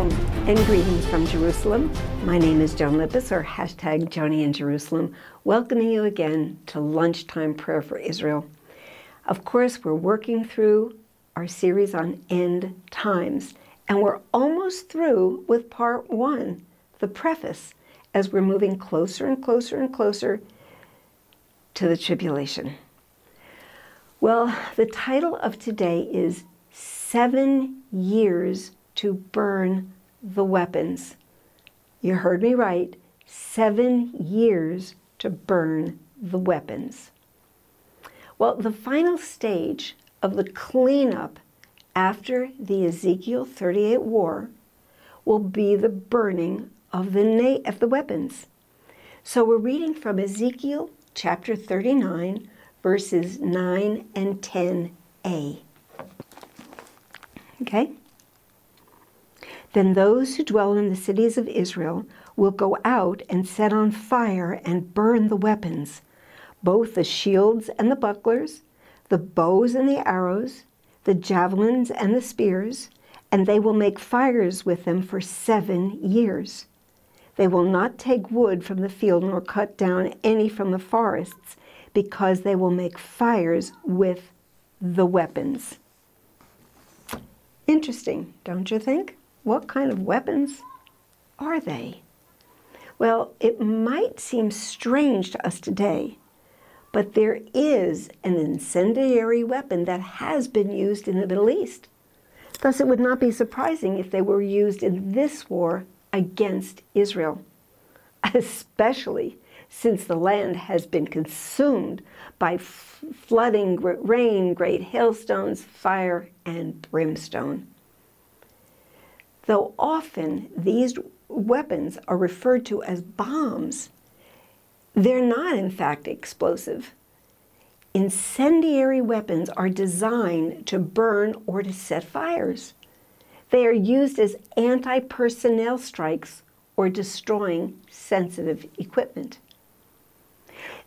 Shalom and greetings from Jerusalem. My name is Joan Lipis, or hashtag Joanie in Jerusalem, welcoming you again to Lunchtime Prayer for Israel. Of course, we're working through our series on end times, and we're almost through with part one, the preface, as we're moving closer and closer and closer to the tribulation. Well, the title of today is Seven Years to burn the weapons. You heard me right. Seven years to burn the weapons. Well, the final stage of the cleanup after the Ezekiel 38 war will be the burning of the, na- of the weapons. So we're reading from Ezekiel chapter 39, verses 9 and 10a. Okay? Then those who dwell in the cities of Israel will go out and set on fire and burn the weapons, both the shields and the bucklers, the bows and the arrows, the javelins and the spears, and they will make fires with them for seven years. They will not take wood from the field nor cut down any from the forests, because they will make fires with the weapons. Interesting, don't you think? What kind of weapons are they? Well, it might seem strange to us today, but there is an incendiary weapon that has been used in the Middle East. Thus, it would not be surprising if they were used in this war against Israel, especially since the land has been consumed by flooding, rain, great hailstones, fire, and brimstone. Though often these weapons are referred to as bombs, they're not, in fact, explosive. Incendiary weapons are designed to burn or to set fires. They are used as anti personnel strikes or destroying sensitive equipment.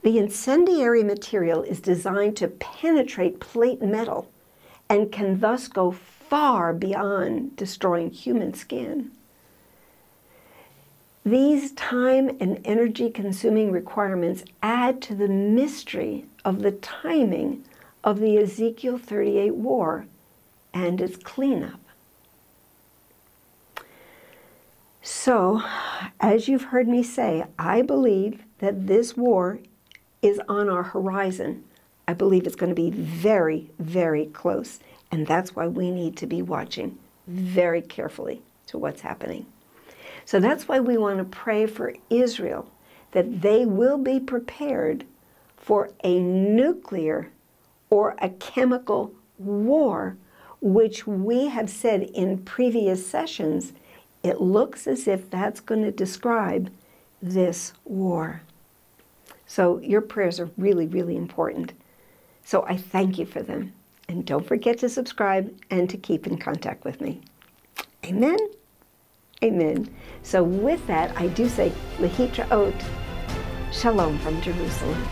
The incendiary material is designed to penetrate plate metal and can thus go far beyond destroying human skin. These time and energy consuming requirements add to the mystery of the timing of the Ezekiel 38 war and its cleanup. So, as you've heard me say, I believe that this war is on our horizon. I believe it's going to be very, very close. And that's why we need to be watching very carefully to what's happening. So that's why we want to pray for Israel that they will be prepared for a nuclear or a chemical war, which we have said in previous sessions, it looks as if that's going to describe this war. So your prayers are really, really important. So I thank you for them. And don't forget to subscribe and to keep in contact with me. Amen? Amen. So with that, I do say, Lehitraot, Shalom from Jerusalem.